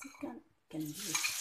这根根子。